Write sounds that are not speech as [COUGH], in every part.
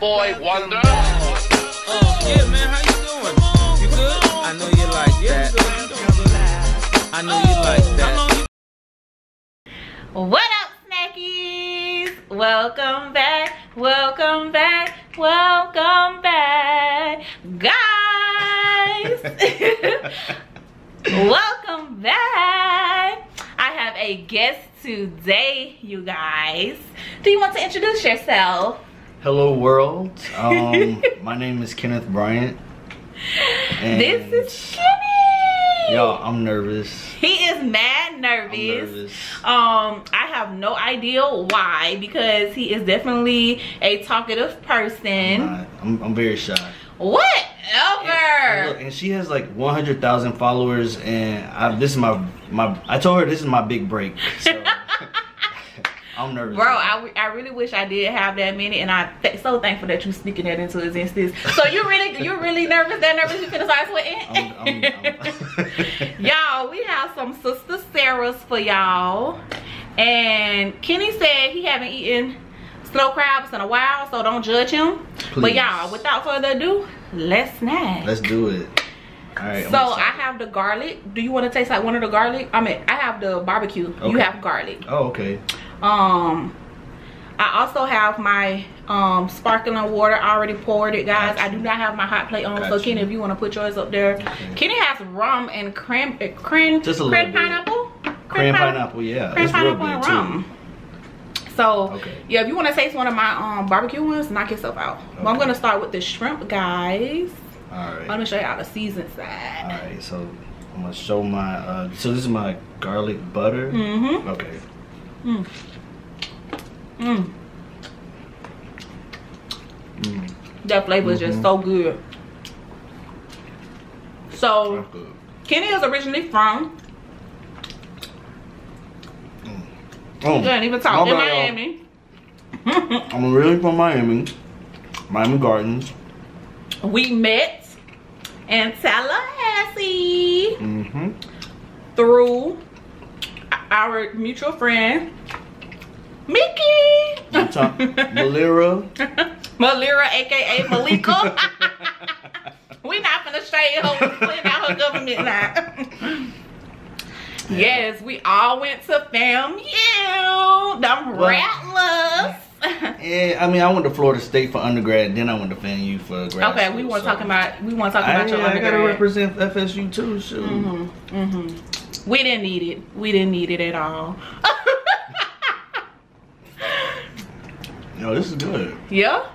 boy Wonder. Uh, yeah, man, how you doing? You good? I know you like that. I know you like that. What up, snackies? Welcome back, welcome back, welcome back, guys. [LAUGHS] welcome back. I have a guest today, you guys. Do you want to introduce yourself? Hello world. Um, [LAUGHS] my name is Kenneth Bryant. And This is Kenny. y'all. I'm nervous. He is mad nervous. nervous. Um, I have no idea why because he is definitely a talkative person. I'm, not- I'm, I'm very shy. And, Whatever. look, and she has like 100,000 followers, and I, this is my my. I told her this is my big break. So [LAUGHS] I'm nervous. Bro, I, I really wish I did have that many, and I th- so thankful that you're speaking that into existence. So you really, you really nervous? That nervous? You finna start I'm, I'm, sweating? I'm, [LAUGHS] [LAUGHS] y'all, we have some sister Sara's for y'all, and Kenny said he haven't eaten snow crabs in a while, so don't judge him. But y'all, without further ado, let's snack. Let's do it. All right. So I have the garlic. Do you want to taste like one of the garlic? I mean, I have the barbecue. You have garlic. Oh, okay. Um, I also have my um sparkling water already poured it, guys. I do not have my hot plate on. So. Kenny, if you want to put yours up there, Kenny has rum and cran, uh, cran, Just a cran pineapple, Cran pine- pineapple. Yeah, cran pineapple and too. rum. So Okay. yeah, if you want to taste one of my um barbecue ones, knock yourself out. But I'm gonna start with the shrimp, guys. All right. Let me show you how the season All side. right. So I'm gonna show my. Uh, so this is my garlic butter. Mm-hmm. Okay. Mm. Mm. Mm, That flavor is just Mhm. so good. So good. Kenny is originally from Oh, You can't even talk in. Miami. [LAUGHS] I'm originally from Miami, Miami Gardens. we met in Tallahassee Mm-hmm. through our mutual friend Mickey. Malira. [LAUGHS] Malira, aka Malika. [LAUGHS] we not finna stray her putting out her government now. yes, we all went to FAMU. Them Well- rattlers. Yeah, I mean, I went to Florida State for undergrad, then I went to FAMU for grad. Okay, school, we want to so- talk about we want to talk I, about your yeah, I gotta represent FSU too. Shoot. Mm-hmm. Mm-hmm. We didn't need it. We didn't need it at all. Yo, this is good. yeah.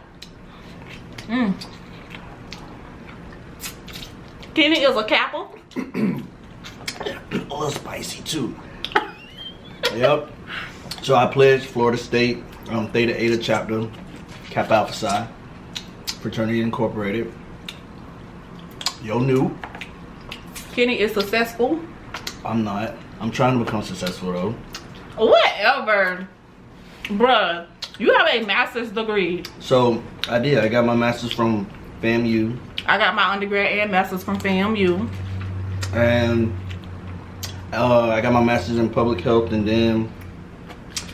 Mm. Kenny is a Kappa. A little spicy too. yep. So I pledged Florida State, um, Theta Eta chapter, Kappa Alpha Psi, Fraternity Incorporated. Yo, new. Kenny is successful. I'm not. I'm trying to become successful though. Whatever. Bruh, you have a master's degree. So I did. I got my master's from FAMU, I got my undergrad and master's from FAMU. and uh, I got my master's in public health, and then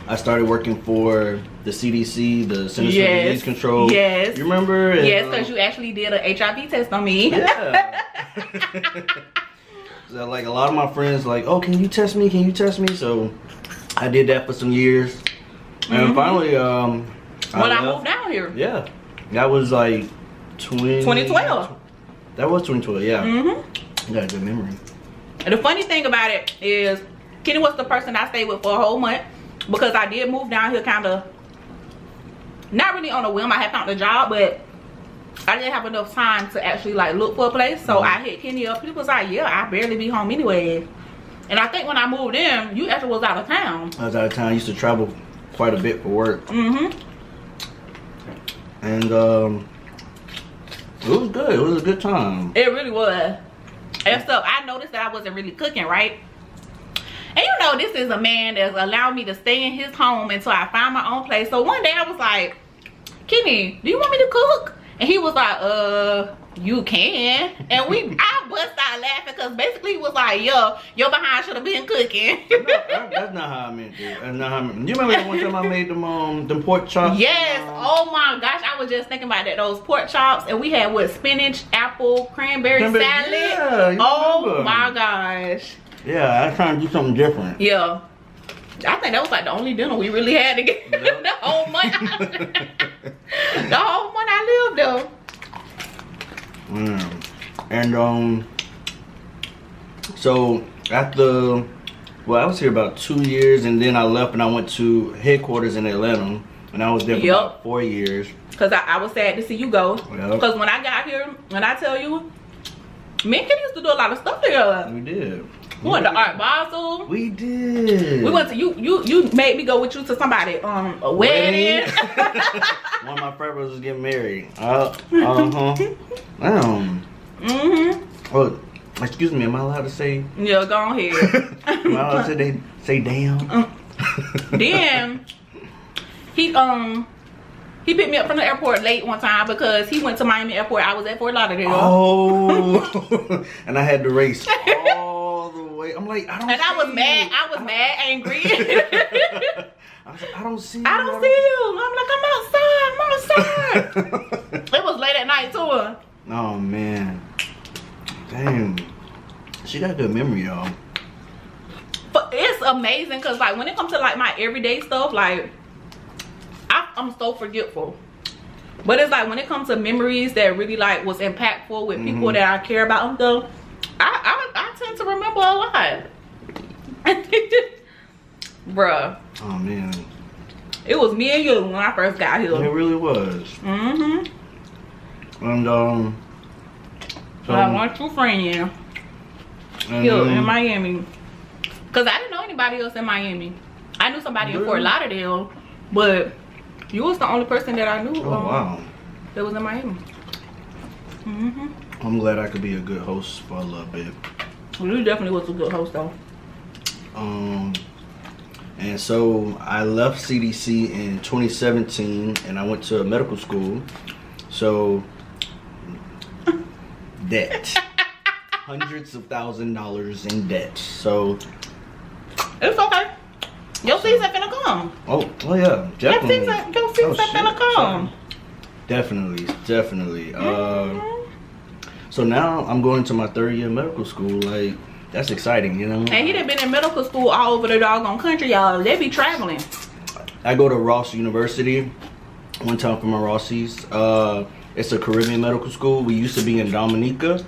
I started working for the CDC, the Centers for Disease Control. Yes. You remember? Yes, uh, because you actually did a HIV test on me. Yeah. [LAUGHS] [LAUGHS] like a lot of my friends like, oh, can you test me? Can you test me? So I did that for some years, and Mhm. finally, um, when I left. moved down here. Yeah, that was like 20, 2012. That was 2012. Yeah, Mm-hmm. you got a good memory. And the funny thing about it is, Kenny was the person I stayed with for a whole month because I did move down here kind of, not really on a whim. I had found a job, but I didn't have enough time to actually like look for a place. So I hit Kenny up. He was like, "Yeah, I barely be home anyway." And I think when I moved in, you actually was out of town. I was out of town. I used to travel quite a bit for work, Mm-hmm. and um, it was good. It was a good time. It really was. And so I noticed that I wasn't really cooking, right? And you know, this is a man that's allowed me to stay in his home until I find my own place. So one day I was like, Kenny, do you want me to cook? And he was like, uh, you can. And we, I bust out laughing because basically it was like, yo, your behind should have been cooking. no, that, that's not how I meant it. That's not how I meant. it. You remember the one time I made them um them pork chops? yes. Um, Oh my gosh, I was just thinking about that. Those pork chops, and we had what spinach, apple, cranberry, Cranberry- salad. yeah, oh remember. my gosh. Yeah, I was trying to do something different. Yeah. I think that was like the only dinner we really had to get Yep. [LAUGHS] the whole month. [LAUGHS] the whole month I lived though. Mm. And um, so after, well, I was here about two years, and then I left and I went to headquarters in Atlanta, and I was there for Yep. about four years. Cause I, I was sad to see you go. Yep. Cause when I got here, when I tell you, me and Kenny used to do a lot of stuff together. We did. We went to Art Basel. We did. We went to you. You you made me go with you to somebody um a wedding. [LAUGHS] One of my friends was getting married. Uh, uh huh. [LAUGHS] Damn. mhm. Oh, excuse me. Am I allowed to say? Yeah, go ahead. [LAUGHS] Am I allowed to say, they, say damn? then he um he picked me up from the airport late one time because he went to Miami Airport. I was at Fort Lauderdale. Oh, and I had to race all the way. I'm like, I don't. And I was see mad. I was mad, angry. [LAUGHS] I was like, I don't see. You. I don't see you. I'm like, I'm outside. I'm outside. [LAUGHS] it was late at night too. Oh man, damn. She got a good memory, y'all. But it's amazing because like when it comes to like my everyday stuff, like I, I'm so forgetful. But it's like when it comes to memories that really like was impactful with people Mhm. that I care about and stuff, I, I I tend to remember a lot. Bruh, Oh man, it was me and you when I first got here. it really was. Mm-hmm. And um, so I want true friend, yeah. and Here then- in Miami. Cause I didn't know anybody else in Miami. I knew somebody in Fort Lauderdale, but you was the only person that I knew Oh um, wow. that was in Miami. Mm-hmm. I'm glad I could be a good host for a little bit. You definitely was a good host though. Um, and so I left CDC in 2017, and I went to medical school. So debt, [LAUGHS] hundreds of thousand dollars in debt. So It's okay. Your season finna come. oh, oh yeah, Your definitely. season, your season Oh, finna come. Definitely, definitely. Uh, Mhm. So now I'm going to my third year of medical school. Like that's exciting, you know. And he done been in medical school all over the doggone country, y'all. They be traveling. I go to Ross University. One time for my Rossies. Uh, it's a Caribbean medical school. We used to be in Dominica,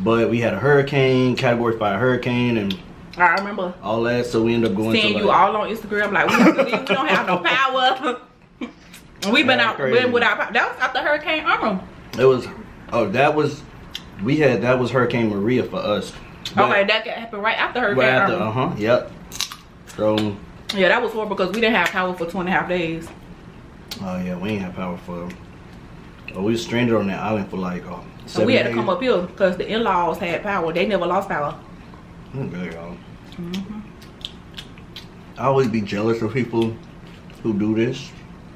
but we had a hurricane, Category Five hurricane, and I remember all that. So we end up going seeing to you like, all on Instagram like we have to leave. We don't have no [LAUGHS] power. [LAUGHS] We've been Yeah, out crazy. been without power. That was after Hurricane Irma. It was. Oh, that was. We had that was Hurricane Maria for us. But- okay, that happened right after Hurricane Right after, uh huh. Yep. So, Yeah, that was horrible because we didn't have power for two and a half days. oh yeah, we ain't have power for. Oh, we was stranded on that island for like oh, So we had to come up here because the in-laws had power. They never lost power. Mm, good, y'all. Mm-hmm. I always be jealous of people who do this.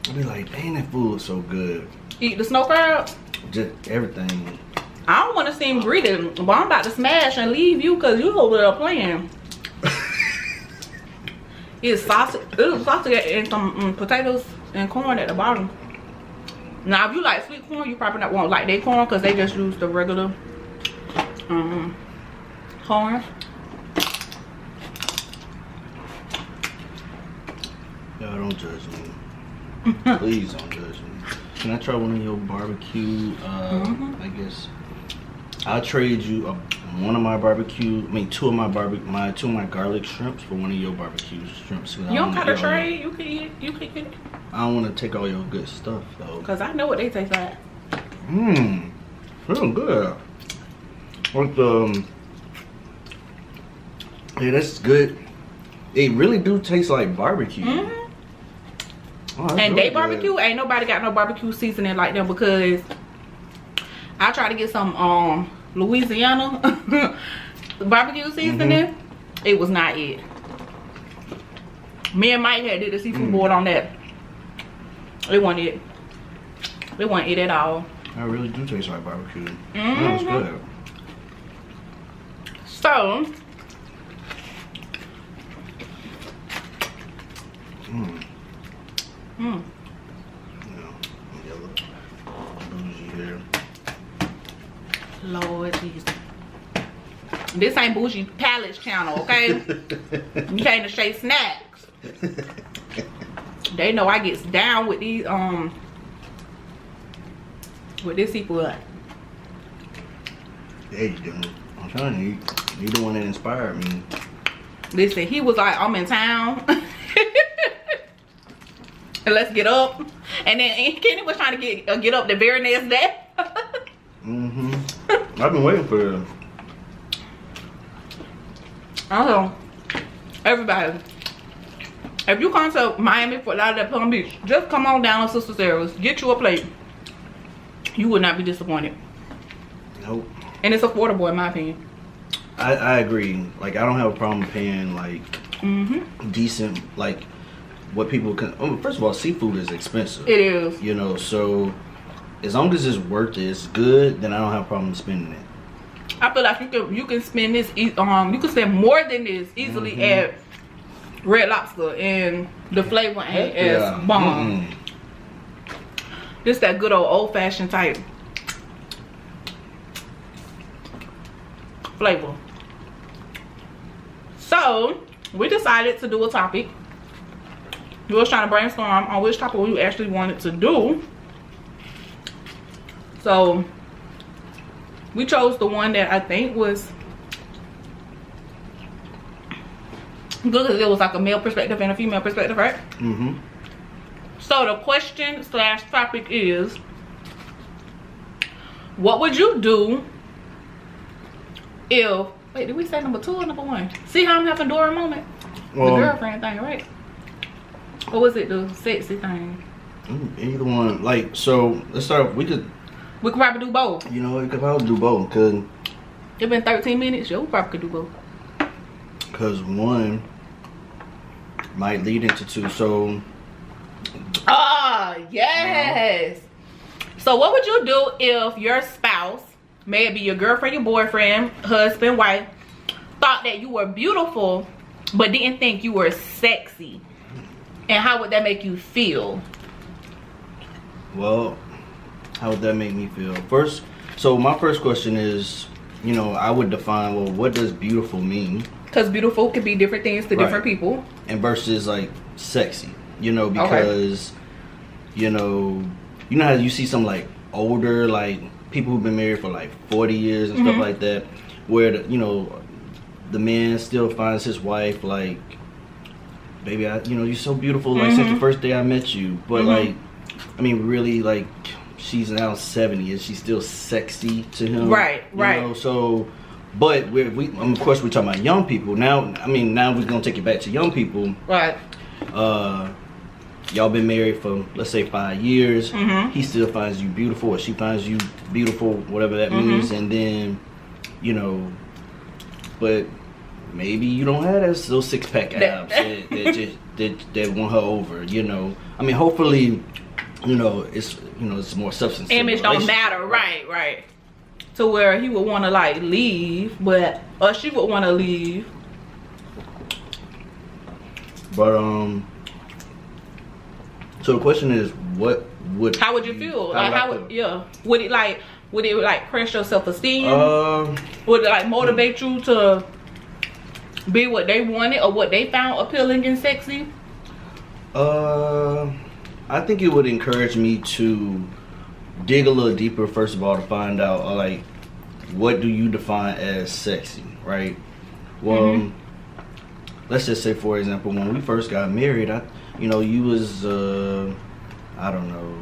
I be like, dang, that food looks so good. Eat the snow crabs. Just everything. I don't want to seem greedy, but I'm about to smash and leave you because you over there playing. [LAUGHS] It's sausage, it's sausage and some mm, potatoes and corn at the bottom. Now, if you like sweet corn, you probably not won't like their corn because they just use the regular um, corn. Y'all don't judge me. [LAUGHS] Please don't judge me. Can I try one of your barbecue? Uh, Mhm. I guess I'll trade you a, one of my barbecue. I mean, two of my barbecue, my two of my garlic shrimps for one of your barbecue shrimps. 'cause You don't gotta eat all your- trade. You can eat. You can get. I don't want to take all your good stuff though. Because I know what they taste like. Mmm, feeling good. With um, yeah, that's good. They really do taste like barbecue. Mhm. Oh, And they good. barbecue, ain't nobody got no barbecue seasoning like them because I tried to get some um Louisiana [LAUGHS] barbecue seasoning. Mm-hmm. It was not it. Me and Mike had did a seafood Mm. board on that. It wasn't it. It wasn't it at all. I really do taste like barbecue. Mhm. That was good. So, Mm. mm, No. Yellow. Bougie here. Lord Jesus. This ain't bougie palace channel, okay? [LAUGHS] you came to Shai Snacks. They know I gets down with these um with this seafood. There you go. I'm trying to. You, you the one that inspired me. Listen, he was like, I'm in town. [LAUGHS] and let's get up. And then Kenny was trying to get uh, get up the very next day. [LAUGHS] Mm-hmm. I've been waiting for. this. I don't know. everybody, if you come to Miami for a lot of that Palm Beach, just come on down to Sister Sara's. Get you a plate. You will not be disappointed. Nope. And it's affordable in my opinion. I, I agree. Like I don't have a problem paying like Mm-hmm. decent like what people can. Oh, first of all, seafood is expensive. It is. You know, so as long as it's worth it, it's good. Then I don't have a problem spending it. I feel like you can you can spend this um you can spend more than this easily Mhm. at Red Lobster and the flavor ain't as bomb. This that good old old fashioned type flavor. So we decided to do a topic. We was trying to brainstorm on which topic we actually wanted to do. So we chose the one that I think was good because it was like a male perspective and a female perspective, right? Mm-hmm. So the question slash topic is, what would you do if, wait, did we say number two or number one? See how I'm having Dora moment? The girlfriend thing, right? Or was it the sexy thing? either one. Like so, let's start. We could, We could probably do both. you know, we could probably do both. Cause, It's been 13 minutes. Yeah, we probably could do both. cause one might lead into two. So Ah, yes. So what would you do if your spouse, maybe your girlfriend, your boyfriend, husband, wife, thought that you were beautiful, but didn't think you were sexy? And how would that make you feel? Well, how would that make me feel? First, so my first question is, you know, I would define well, what does beautiful mean, Because beautiful could be different things to different people. and versus like sexy, you know, because, you know, you know how you see some like older like people who've been married for like forty years and Mhm. stuff like that, where the, you know, the man still finds his wife like, baby, I, you know, you're so beautiful, like since the Mhm. first day I met you, but Mhm. like, I mean, really like. She's now seventy. and she's still sexy to him? Right, You right. know, so, but we, we, um, of course, we're talking about young people. Now, I mean, now we're gonna take it back to young people. Right. Uh, y'all been married for let's say five years. Mhm. He still finds you beautiful, or she finds you beautiful, whatever that Mhm. means. And then, you know, but maybe you don't have that those six pack abs that, that just that, that won her over. You know, I mean, hopefully, you know, it's you know it's more substance. Image don't matter. Right, right. To where he would want to like leave, but, or she would want to leave. But um, so the question is, what would How would you feel? how Like, would how would, yeah. Would it like, would it like crush your self-esteem? Um. would it like motivate you to be what they wanted or what they found appealing and sexy? Uh, I think it would encourage me to dig a little deeper. First of all, to find out uh, like what do you define as sexy, right? Well, Mhm. let's just say for example, when we first got married, I, you know, you was uh, I don't know,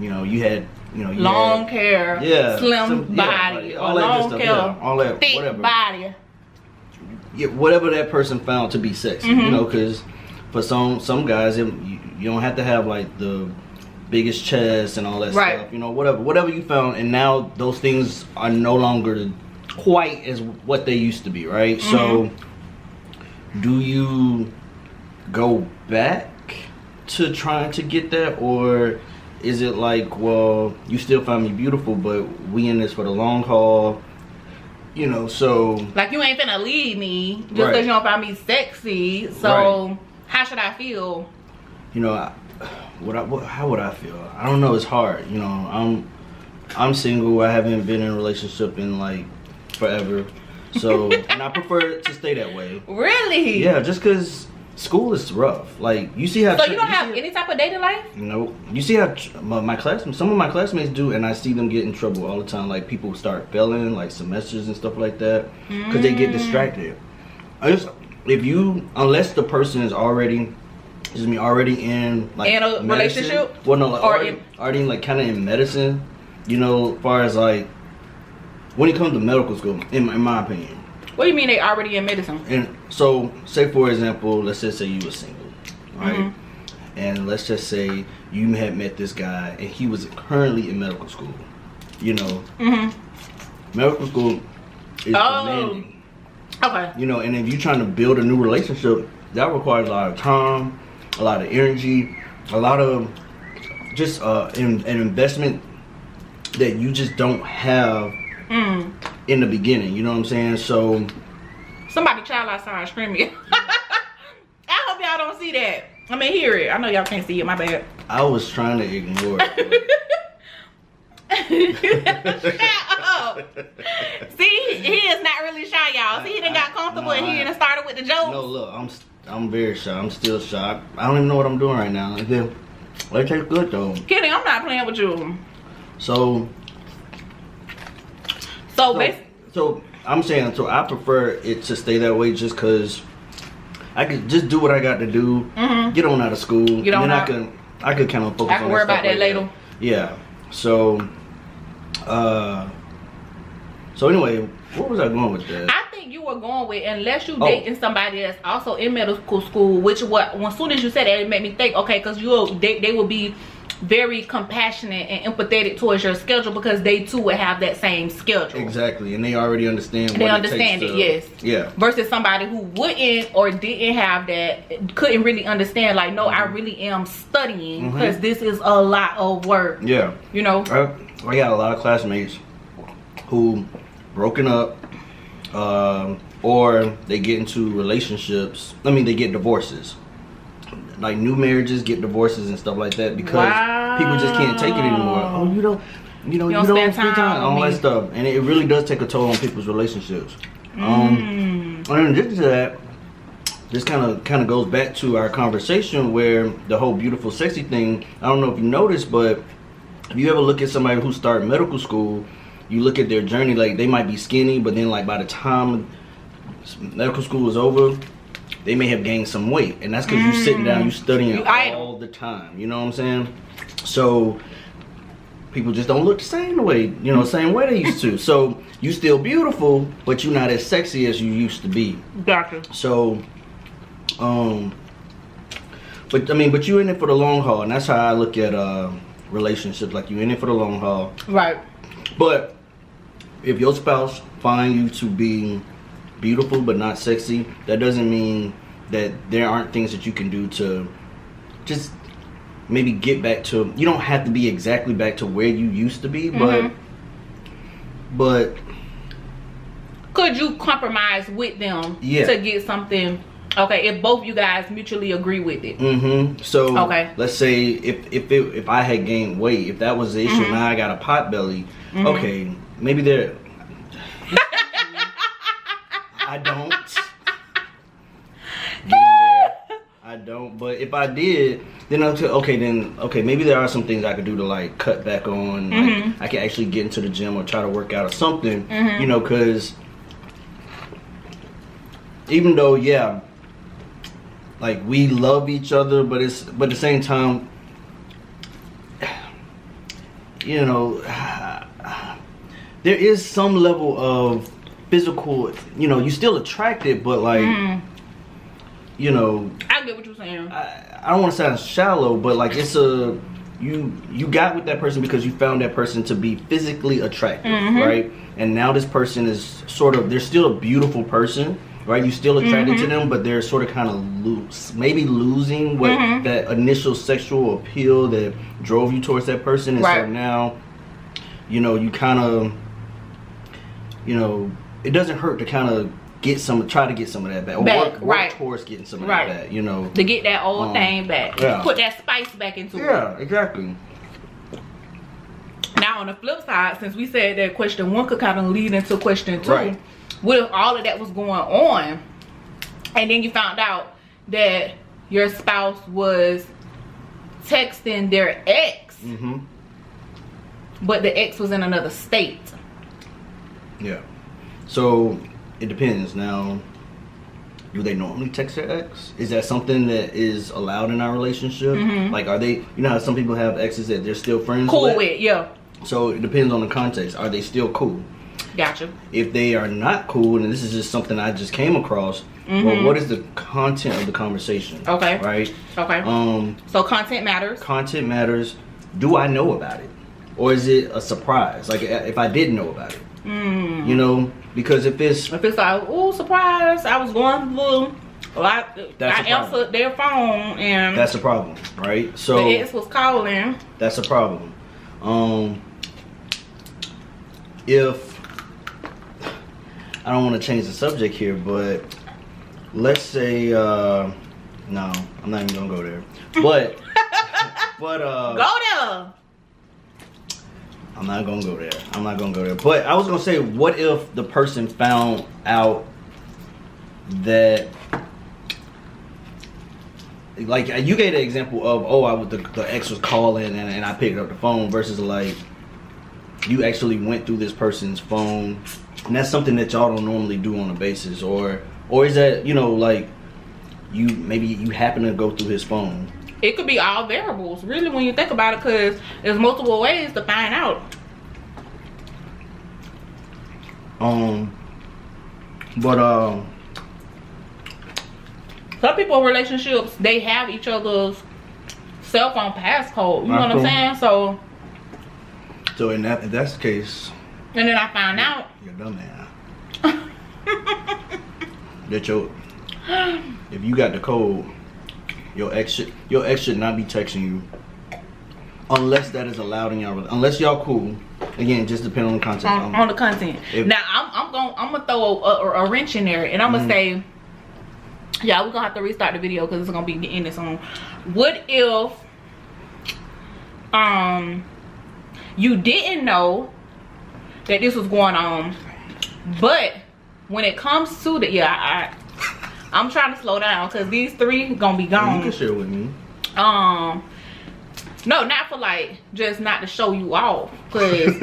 you know, you had, you know, you long had, hair, Yeah, slim some- yeah, body, or all that long stuff, hair, yeah, all that, thick whatever. body. yeah, whatever that person found to be sexy, you Mhm. know, because for some some guys, it, you, you don't have to have like the biggest chest and all that Right. stuff, you know, whatever, whatever you found, and now those things are no longer quite as what they used to be, right? So, Mm-hmm. do you go back to trying to get that, or is it like, well, you still find me beautiful, but we in this for the long haul? you know, so Like you ain't finna leave me just Right. you don't find me sexy. So how should I feel? you know, I, what I what, how would I feel? I don't know. It's hard. You know, I'm I'm single. I haven't been in a relationship in like forever, so [LAUGHS] and I prefer to stay that way. Really? Yeah, just cause school is rough. Like you see how So you don't have any type of dating life? Nope. You see how my, my class, some of my classmates do, and I see them get in trouble all the time. Like people start failing, like semesters and stuff like that, because they get mm. distracted. I just, if you, unless the person is already, excuse me, already in like In a medicine- relationship? Well, no, like, Or already, in- already like kind of in medicine. You know, as far as like when it comes to medical school, in, in my opinion. What do you mean they already in medicine? And so, say for example, let's just say you were single, right? Mhm. And let's just say you had met this guy and he was currently in medical school. You know, Mm-hmm. medical school is Oh. demanding. Okay. You know, and if you're trying to build a new relationship, that requires a lot of time, a lot of energy, a lot of just uh, in, an investment that you just don't have Mm. in the beginning. You know what I'm saying? So. Somebody child outside screaming. [LAUGHS] I hope y'all don't see that. I mean, hear it. I know y'all can't see it. My bad. I was trying to ignore it. [LAUGHS] Shut [LAUGHS] up. See, he is not really shy, y'all. See, he done got comfortable and he No, I- done started with the jokes. no, look, I'm I'm very shy. I'm still shy. I don't even know what I'm doing right now. And then, well, it tastes good though. Kenny, I'm not playing with you. So, So, so, so I'm saying, so I prefer it to stay that way just because I could just do what I got to do, mm -hmm. get on out of school, Get on and then I out. could I could kind of focus I can on worry about that like later. Yeah. So, uh, so anyway, what was I going with that? I think you were going with unless you Oh. dating somebody that's also in medical school, which what as soon as you said that it made me think, okay, because you they they will be very compassionate and empathetic towards your schedule because they too would have that same schedule. Exactly, and they already understand. They understand it, takes yes. Yeah. Versus somebody who wouldn't or didn't have that, couldn't really understand. Like, no, I really am studying because this is a lot of work. Yeah. You know. I, I got a lot of classmates who broken up, um, or they get into relationships. I mean, they get divorces. Like new marriages get divorces and stuff like that because people just can't take it anymore. Wow. Oh, you don't, you know, You you don't don't, spend spend time time, all that stuff, and it really does take a toll on people's relationships. Um, Mm. and in addition to that, this kind of kind of goes back to our conversation where the whole beautiful sexy thing. I don't know if you noticed, but if you ever look at somebody who started medical school, you look at their journey. Like they might be skinny, but then like by the time medical school is over, they may have gained some weight, and that's because you're sitting down, you're studying You idle. all the time. You know what I'm saying? So people just don't look the same way you know, same way they used to. So you still beautiful, but you're not as sexy as you used to be. Gotcha. So, um, but I mean, but you in it for the long haul, and that's how I look at uh relationships. Like you in it for the long haul. Right. But if your spouse find you to be beautiful but not sexy, that doesn't mean that there aren't things that you can do to just maybe get back to. You don't have to be exactly back to where you used to be, but Mhm. but Could you compromise with them Yeah. to get something? Okay, if both you guys mutually agree with it. Mm-hmm. So Okay. let's say if if it, if I had gained weight, if that was the issue, Mhm. now I got a pot belly. Mhm. Okay, maybe there. [LAUGHS] I don't. [LAUGHS] There. I don't. But if I did, then okay, okay, then okay, maybe there are some things I could do to like cut back on. Like, Mhm. I can actually get into the gym or try to work out or something. Mhm. You know, because even though yeah, like we love each other, but it's but at the same time, you know, there is some level of physical. You know, you still attracted, but like Mhm. you know, I get what you're saying. I, I don't want to sound shallow, but like it's a you you got with that person because you found that person to be physically attractive, Mhm. right? And now this person is sort of they're still a beautiful person, right? You still attracted to Mhm. them, but they're sort of kind of loose, maybe losing what Mhm. that initial sexual appeal that drove you towards that person, and so Right. now, you know, you kind of, you know. it doesn't hurt to kind of get some, try to get some of that back, or Back, work, work right. towards getting some of Right. that back. You know. to get that old Um, thing back. yeah. Put that spice back into it. Yeah, exactly. Now on the flip side, since we said that question one could kind of lead into question two, Right. What if all of that was going on, and then you found out that your spouse was texting their ex, hmm but the ex was in another state? Yeah. So it depends. Now, do they normally text their ex? Is that something that is allowed in our relationship? Like, are they? You know how some people have exes that they're still friends. Cool with. with, yeah. So it depends on the context. Are they still cool? Gotcha. If they are not cool, and this is just something I just came across, well, what is the content of the conversation? Mm-hmm. Okay. Right. Okay. Um, so content matters. content matters. Do I know about it, or is it a surprise? Like if I didn't know about it, Mm. you know, because if it's If it's like, oh, surprise, I was going through. Well, I, That's I answered their phone and that's a problem, right? So the ex was calling. that's a problem. Um, if I don't want to change the subject here, but let's say uh, no, I'm not even gonna go there. But [LAUGHS] but uh, Go there. I'm not gonna go there. I'm not gonna go there. But I was gonna say, what if the person found out that, like, you gave the example of, oh, I was the, the ex was calling and, and I picked up the phone versus like, you actually went through this person's phone, and that's something that y'all don't normally do on a basis, or or is that you know like, you maybe you happen to go through his phone. It could be all variables, really, when you think about it, because there's multiple ways to find out. Um, but um. Some people relationships, they have each other's cell phone passcode. You know what I'm saying? So, So in that if that's the case, and then I found out. you're dumb man. [LAUGHS] that your if you got the code, your ex should your ex should not be texting you unless that is allowed in y'all unless y'all cool. Again, just depending on the content. on, Um, on the content. If- now I'm I'm going I'm gonna throw a, a, a wrench in there and I'm gonna Mm-hmm. say, yeah, we're gonna have to restart the video because it's gonna be getting this on. What if um you didn't know that this was going on, but when it comes to the yeah, I, I'm trying to slow down because these three gonna be you gone. can share with me. um no not for like just not to show you off because [LAUGHS]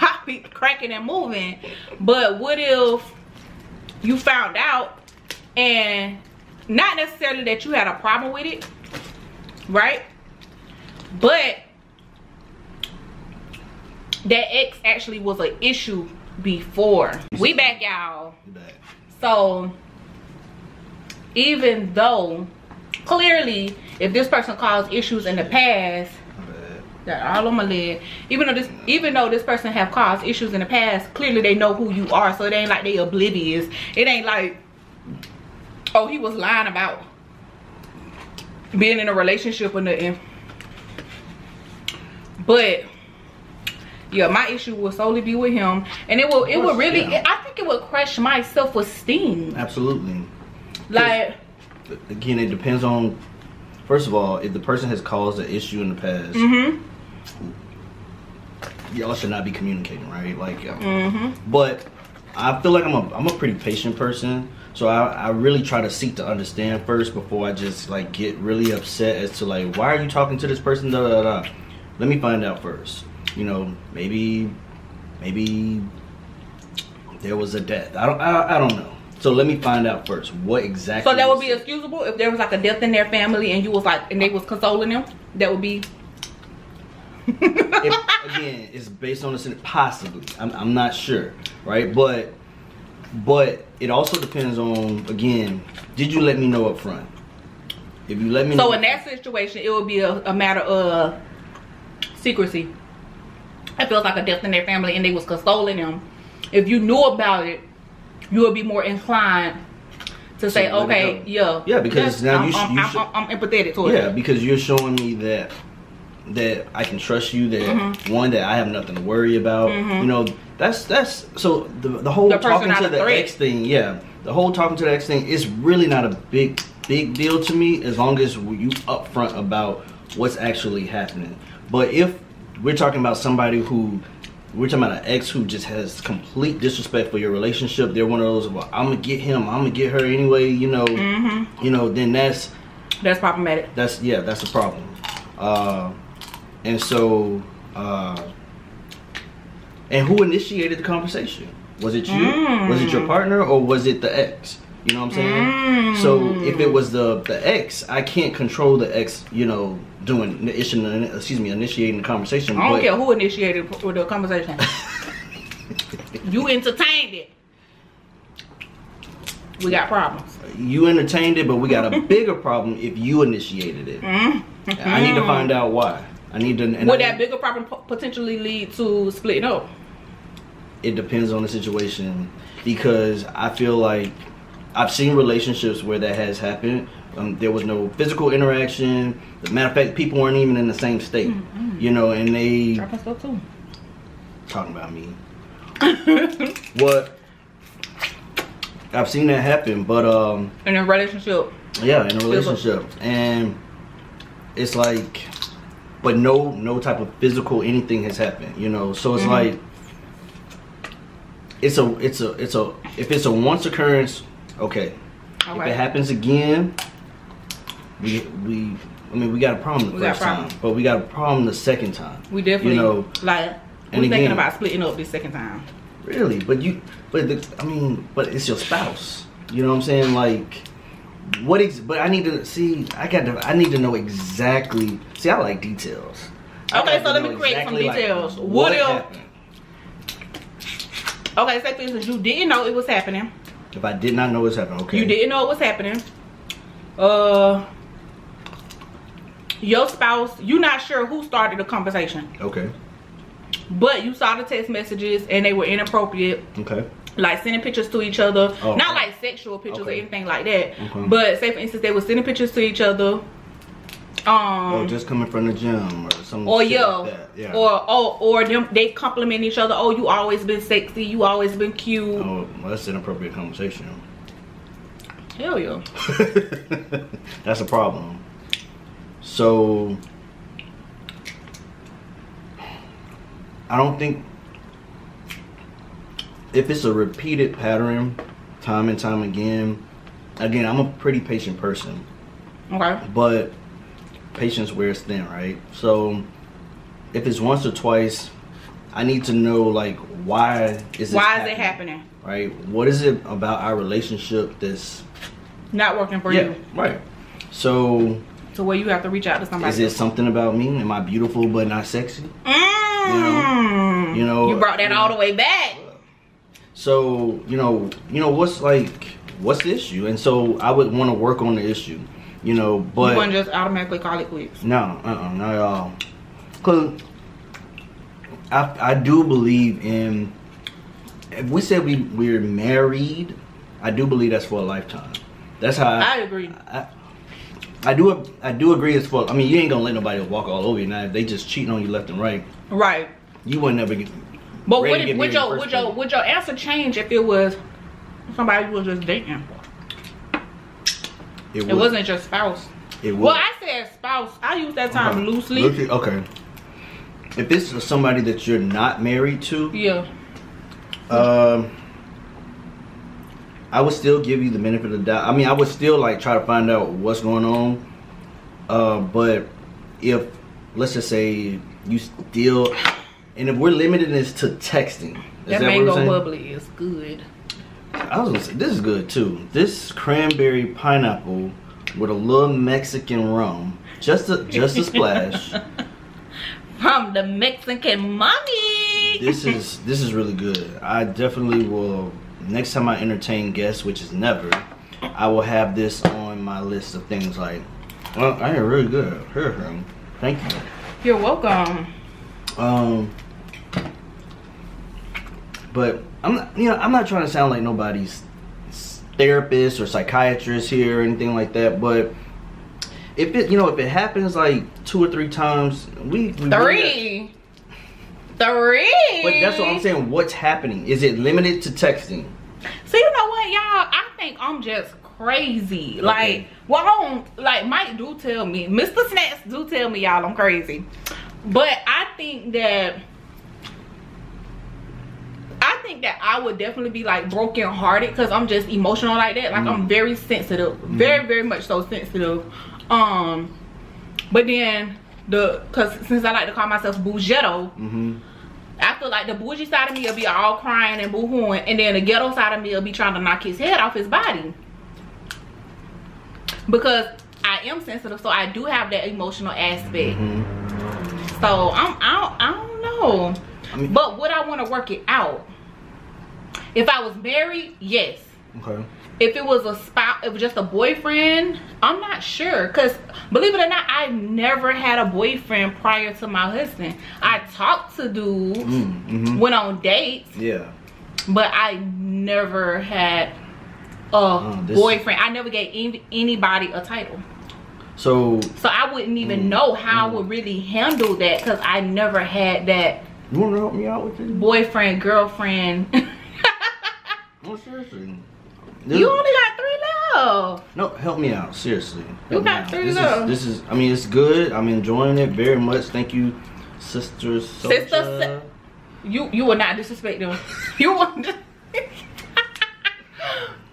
i be cracking and moving. But what if you found out and not necessarily that you had a problem with it right? But that ex actually was an issue before we back y'all so even though clearly if this person caused issues in the past, that all on my leg, even though this even though this person have caused issues in the past, clearly they know who you are. So it ain't like they oblivious. It ain't like oh he was lying about being in a relationship or nothing. But yeah, my issue will solely be with him, and it will it will really yeah. I think it would crush my self esteem. Absolutely. Like Again, it depends on. First of all, if the person has caused an issue in the past, mm -hmm. y'all should not be communicating, right? Like, um, mhm but I feel like I'm a I'm a pretty patient person, so I, I really try to seek to understand first before I just like get really upset as to like why are you talking to this person? Da da da. Let me find out first. You know, maybe maybe there was a death. I don't I, I don't know. So let me find out first what exactly. So that would be excusable if there was like a death in their family and you was like and they was consoling them. That would be. if, again, it's based on the sin- possibly. I'm, I'm not sure, right? But but it also depends on again. Did you let me know up front? If you let me know, So in that situation, it would be a, a matter of secrecy. It feels like a death in their family and they was consoling them. If you knew about it, you would be more inclined to say, it okay, yeah. Yeah, because yes, now I'm, you sh- I'm, you I'm, sh- I'm, I'm empathetic towards yeah, it. because you're showing me that that I can trust you. That Mm-hmm. one that I have nothing to worry about. You know, that's that's so the the whole The talking to the threat. ex thing. Yeah, the whole talking to the ex thing is really not a big big deal to me as long as you upfront about what's actually happening. But if we're talking about somebody who we're talking about an ex who just has complete disrespect for your relationship. They're one of those. Well, I'm gonna get him. I'm gonna get her anyway. You know. Mm-hmm. You know. Then that's That's problematic. that's yeah. That's a problem. Uh, and so, uh, and who initiated the conversation? Was it you? Was it your partner or was it the ex? You know what I'm saying? So if it was the the ex, I can't control the ex. You know, doing initiating, excuse me, initiating the conversation. I don't care who initiated the conversation. [LAUGHS] you entertained it. We got problems. you entertained it, but we got a [LAUGHS] bigger problem if you initiated it. Mm-hmm. I need to find out why. I need to. And Would I- that bigger problem potentially lead to splitting up? It depends on the situation because I feel like I've seen relationships where that has happened. Um, there was no physical interaction. As a matter of fact, people weren't even in the same state. You know, and they Dropping stuff too. talking about me. [LAUGHS] what? I've seen that happen, but um, In a relationship. yeah in a relationship and it's like but no no type of physical anything has happened you know so it's Mhm. like it's a it's a it's a if it's a once occurrence okay All if right. it happens again we we i mean we got a problem the We first problem. time but we got a problem the second time We definitely you know like and we thinking again- about splitting up this second time. Really, but you, but the, I mean, but it's your spouse. You know what I'm saying? Like, what is but I need to see. I got to. I need to know exactly. See, I like details. I Okay, so let me create some exactly, like, details. What what if- happened. Okay, say for instance you didn't know it was happening. If I did not know what's happening, okay. You didn't know was happening. Uh your spouse, you're not sure who started the conversation. Okay. But you saw the text messages and they were inappropriate. Okay. like sending pictures to each other. Oh, Not okay. like sexual pictures or anything like that. Okay. But say for instance they were sending pictures to each other. Um oh, just coming from the gym or something. or yo yeah, like that. yeah. or oh, or them they compliment each other. Oh, you always been sexy. You always been cute. Oh, well, that's inappropriate conversation. Hell yeah. [LAUGHS] That's a problem. So I don't think if it's a repeated pattern time and time again, again, I'm a pretty patient person, Okay. but patience wears thin, right? So if it's once or twice, I need to know like why is Why is it happening? Right? What is it about our relationship that's Not working for yeah, you. right. So To where you have to reach out to somebody. is it something about me? Am I beautiful but not sexy? Mm. You know, You brought that all the way back. So you know, you know what's like, what's the issue? And so I would want to work on the issue, you know. But you wouldn't just automatically call it quits. no, uh-uh, not at all. Cause I I do believe in. If we said we we're married, I do believe that's for a lifetime. That's how I agree. I, I do I do agree it's for. I mean, you ain't gonna let nobody walk all over you now. If they just cheating on you left and right, Right. you wouldn't ever get. But would, get would your would your would your answer change if it was somebody you was just dating? It, It wasn't your spouse. It was. Well, I said spouse. I use that term Okay. loosely. Loosely, Okay. If it's somebody that you're not married to, Yeah. um, I would still give you the benefit of the doubt. I mean, I would still like try to find out what's going on. Uh, but if let's just say you still, and if we're limiting this to texting, is That that, mango bubly is good. I was gonna say this is good too. This cranberry pineapple with a little Mexican rum, just a just a splash. [LAUGHS] From the Mexican mommy. this is this is really good. I definitely will next time I entertain guests, which is never, I will have this on my list of things like well, I am really good. Here, here. Thank you. You're welcome. Um but I'm not you know, I'm not trying to sound like nobody's therapist or psychiatrist here or anything like that, but if it you know if it happens like two or three times, we, we Three. Three. but that's what I'm saying. What's happening? Is it limited to texting? So you know what, y'all? I think I'm just crazy. Like, well, I don't like Mike do tell me, Mr. Snacks do tell me, y'all, I'm crazy. But I think that I think that I would definitely be like broken hearted because I'm just emotional like that. Like I'm very sensitive, very very much so sensitive. Um, but then the because since I like to call myself bougetto, Mm-hmm. I feel like the bougie side of me will be all crying and boo-hooing, and then the ghetto side of me will be trying to knock his head off his body. Because I am sensitive, so I do have that emotional aspect. Mm-hmm. So I'm, I don't, I don't know. I mean- but would I want to work it out? If I was married, yes. Okay. If it was a spouse, if it was just a boyfriend, I'm not sure. Cause believe it or not, I never had a boyfriend prior to my husband. I talked to dudes, Mm-hmm. went on dates, Yeah. but I never had a Oh, this- boyfriend. I never gave any, anybody a title. So So I wouldn't even Mm, know how I mm. would really handle that because I never had that you want to help me out with this? boyfriend, girlfriend. [LAUGHS] No, seriously. you only got three left. No, help me out. Seriously. You Help me got three this left. Is, this is, I mean, it's good. I'm enjoying it very much. Thank you, Sister Sara. Sister You you will not disrespect them. [LAUGHS] You will. [LAUGHS]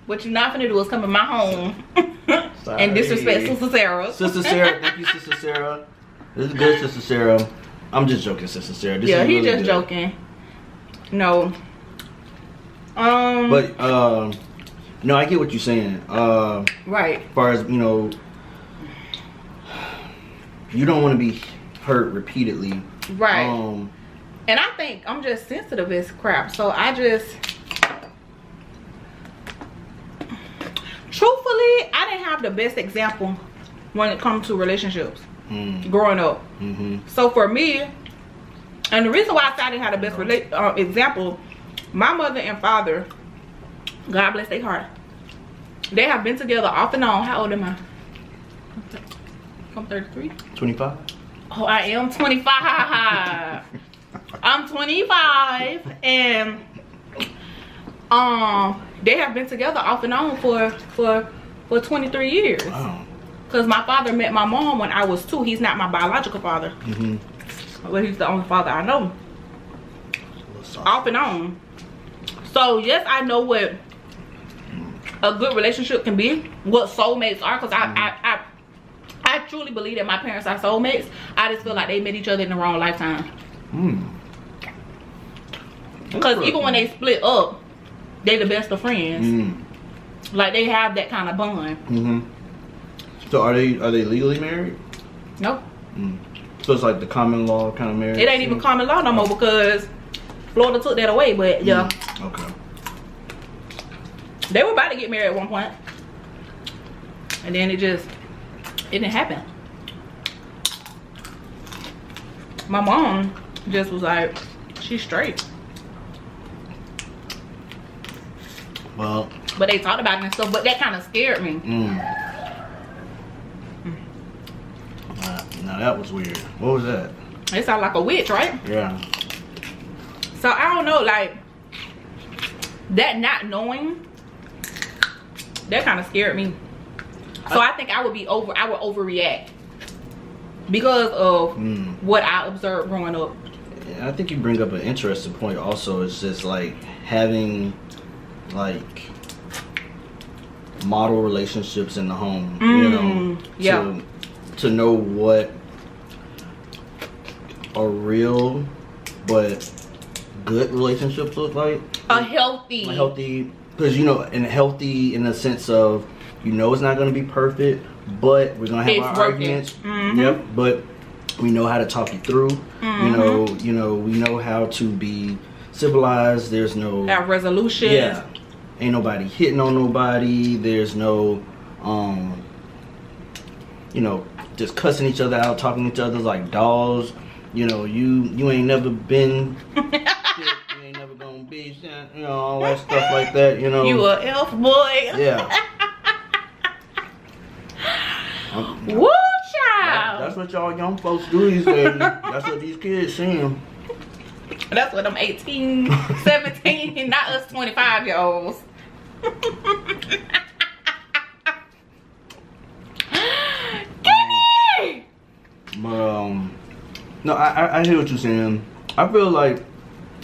what you're not gonna do is come in my home [LAUGHS] and disrespect Sister Sara. Sister Sara, thank you, Sister Sara. This is good, Sister Sara. I'm just joking, Sister Sara. This yeah, is he really just good. joking. No. Um. But um, no, I get what you're saying. Uh, right. as far as you know, you don't want to be hurt repeatedly. Right. Um, And I think I'm just sensitive as crap. So I just truthfully, I didn't have the best example when it comes to relationships mm, growing up. hmm So for me, and the reason why I said I didn't have the best uh, example, my mother and father, God bless their heart, they have been together off and on. How old am I? I'm 33. 25. Oh, I am 25. I'm 25 and um they have been together off and on for for for 23 years. Wow. Cuz my father met my mom when I was 2. He's not my biological father. Mm-hmm. Well, he's the only father I know. Off and on. So, yes, I know what a good relationship can be, what soulmates are cuz I, I I I truly believe that my parents are soulmates. I just feel like they met each other in the wrong lifetime. Mm. Because even when they split up, they the best of friends. Mm. Like they have that kind of bond. Mm-hmm. So are they are they legally married? No, Mm. So it's like the common law kind of marriage. it ain't even common law no more because Florida took that away. But yeah, Mm. Okay. They were about to get married at one point, and then it just it didn't happen. My mom just was like, she's straight, Well. but they talked about it and stuff. But that kind of scared me. Mm. Uh, now that was weird. What was that? It sounded like a witch, right? Yeah. So I don't know, like that not knowing that kind of scared me. So I think I would be over I would overreact because of Mm. what I observed growing up. I think you bring up an interesting point. Also, it's just like having like model relationships in the home. you Mm, know, yeah. to to know what a real but good relationships look like. A healthy, A healthy, because you know, and healthy in the sense of you know it's not going to be perfect, but we're gonna have It's our working. arguments. Mhm. Yep, but we know how to talk you through. You Mm-hmm. know, you know, we know how to be civilized. There's no have resolution. yeah, ain't nobody hitting on nobody. There's no, um, you know, just cussing each other out, talking to each other like dogs. You know, you you ain't never been. [LAUGHS] you ain't never gonna you know, all that stuff like that. You know, You a elf boy. yeah. [LAUGHS] Um, Woo! That's what y'all young folks do these days. That's what these kids seeing. That's what I'm 18, [LAUGHS] 17, not us 25 year olds. Kenny! But um, no, I, I I hear what you're saying. I feel like,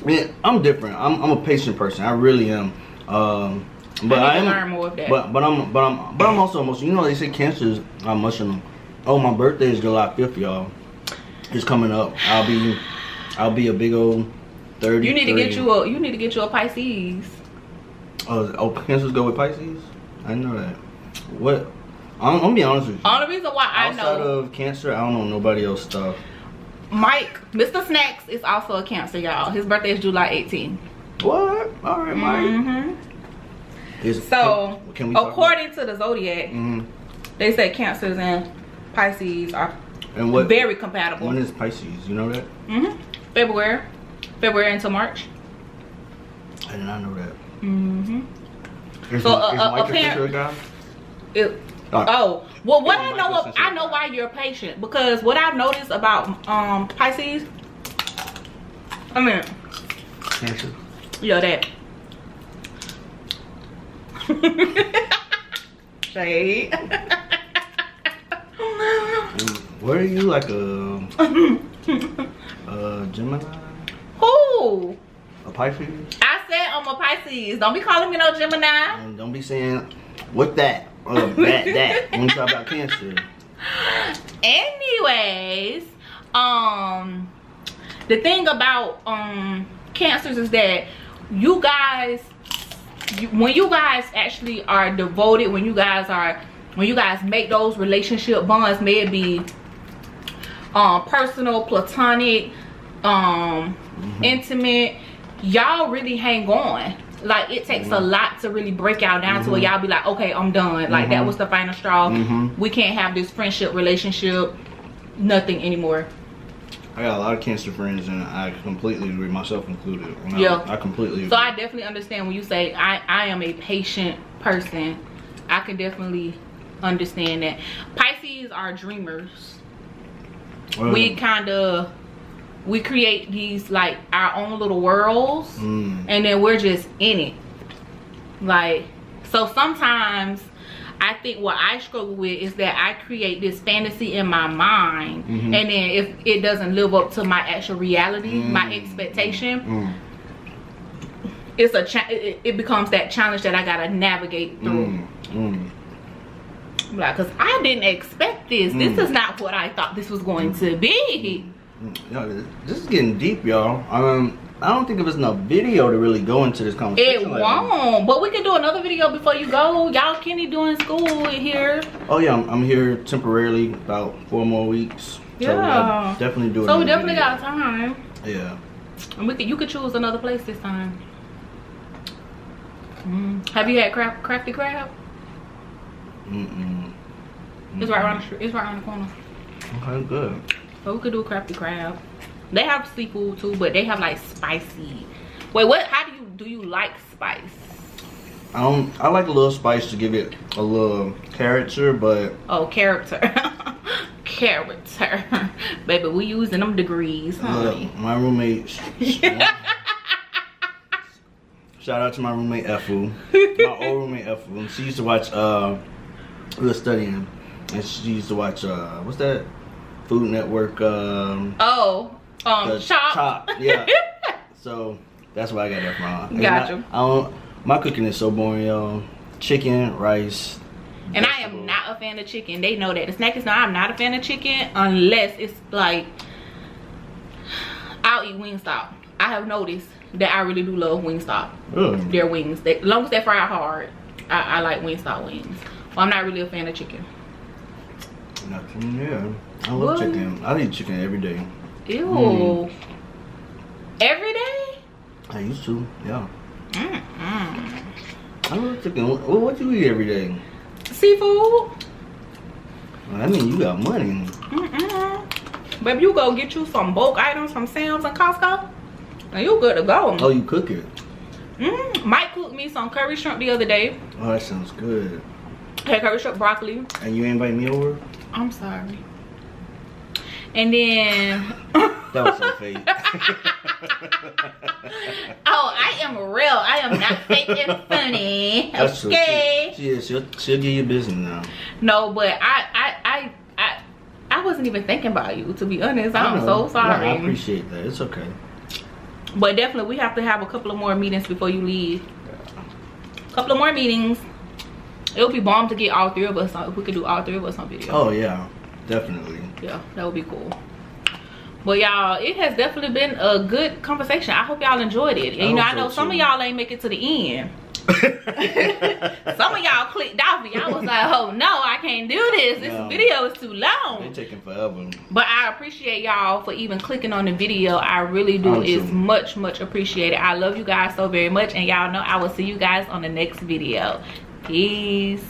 man, I'm different. I'm I'm a patient person. I really am. Um, but I I, am. learn more of that. But but I'm but I'm but I'm also emotional. You know they say cancer is emotional. Oh, my birthday is July 5th, y'all. It's coming up. I'll be I'll be a big old 30. you need to get you a you need to get you a Pisces. Oh, oh, cancers go with Pisces. I know that. What? I'm, I'm gonna be honest with you. Only reason why I Outside know of cancer, I don't know nobody else stuff. Mike, Mr. Snacks is also a Cancer, y'all. His birthday is July 18. What? All right, Mike. Mm-hmm. Is- So, can, can we talk according to the zodiac, Mhm. they say Cancers and Pisces are And what? very compatible. When is Pisces? You know that? hmm February, February until March. I did not know that. Mm -hmm. Is, So, uh, is uh, Mike a guy? It, Uh, oh, well, what I know of, I know why you're patient because what I've noticed about um Pisces, I mean, Cancer. yo, that. [LAUGHS] Shade. And What are you like a a Gemini? Who? A Pisces? I said I'm a Pisces. Don't be calling me no Gemini. And don't be saying what that or that that when you talk about Cancer. Anyways, um, the thing about um cancers is that you guys, you, when you guys actually are devoted, when you guys are, when you guys make those relationship bonds, may it be um personal, platonic, um, intimate, y'all really hang on. Like it takes a mm-hmm. lot to really break y'all down to where mm-hmm. y'all be like, okay, I'm done. Like that Mhm. was the final straw. Mm-hmm. We can't have this friendship relationship, nothing anymore. I got a lot of Cancer friends, and I completely agree, myself included. I- Yeah. I, completely. Agree. So I definitely understand when you say I, I am a patient person. I can definitely understand that. Pisces are dreamers. Well, We kind of we create these like our own little worlds mm, and then we're just in it. Like so sometimes I think what I struggle with is that I create this fantasy in my mind Mhm. and then if it doesn't live up to my actual reality, my Mm. expectation, mm, it's a cha- it, becomes that challenge that I gotta navigate through. mm, mm. Like, cause I didn't expect this. Mm. This is not what I thought this was going to be. Yo, this is getting deep, y'all. Um, I don't think if it's enough video to really go into this It conversation. like won't. But we can do another video before you go. Y'all Kenny doing school here. Oh yeah, I'm, I'm here temporarily about four more weeks. Yeah. I'll definitely do it. So we definitely got time. Yeah. And we could you could choose another place this time. Mm. Have you had crab, crafty crab? Mm-mm. It's right around the it's right around the corner. Okay, good. We could do a crafty crab. They have seafood too, but they have like spicy. Wait, what? How do you do? You like spice? I don't. I like a little spice to give it a little character, but Oh, character. [LAUGHS] character. [LAUGHS] Baby, we using them degrees, look, honey. my roommate. [LAUGHS] Shout out to my roommate Efu, my old roommate Efu. She used to watch. uh We were studying, and she used to watch. uh What's that? Food Network. Um, Oh, um, chop. chop, yeah. [LAUGHS] so that's why I got that from. Gotcha. I, I don't. My cooking is so boring, y'all. Chicken, rice. And I am not a fan of chicken. They know that. The snack is not. I'm not a fan of chicken unless it's like I'll eat Wingstop. I have noticed that I really do love Wingstop. Really? Their wings. They, as long as they fry hard, I, I like Wingstop wings. Well, I'm not really a fan of chicken. Nothing. Yeah. I love What? chicken. I eat chicken every day. Ew. Mm. Every day? I used to. Yeah. Mm-mm. I love chicken. What, what you eat every day? Seafood? Well, I mean, you got money. Mm-mm. Baby, you go get you some bulk items from Sam's and Costco. And you good to go. Oh, you cook it. Mm, Mike cooked me some curry shrimp the other day. Oh, that sounds good. Had curry shrimp broccoli. And you invite me over? I'm sorry. And then That was so fake. [LAUGHS] Oh, I am real. I am not fake and funny. That's okay. True. She, yeah, she'll, she'll give you business now. No, but I, I, I, I, I wasn't even thinking about you. To be honest, I'm so No, sorry. I appreciate that. It's okay. but definitely, we have to have a couple of more meetings before you leave. A couple of more meetings. It would be bomb to get all three of us on. If we could do all three of us on video. Oh yeah, definitely. Yeah, that would be cool. But y'all, it has definitely been a good conversation. I hope y'all enjoyed it. And you know, I know so, some of y'all ain't make it to the end. [LAUGHS] Some of y'all clicked off and y'all was like, oh no, I can't do this. This No. video is too long. taking forever. But I appreciate y'all for even clicking on the video. I really do. Me It's much, much appreciated. I love you guys so very much. And y'all know I will see you guys on the next video. Peace.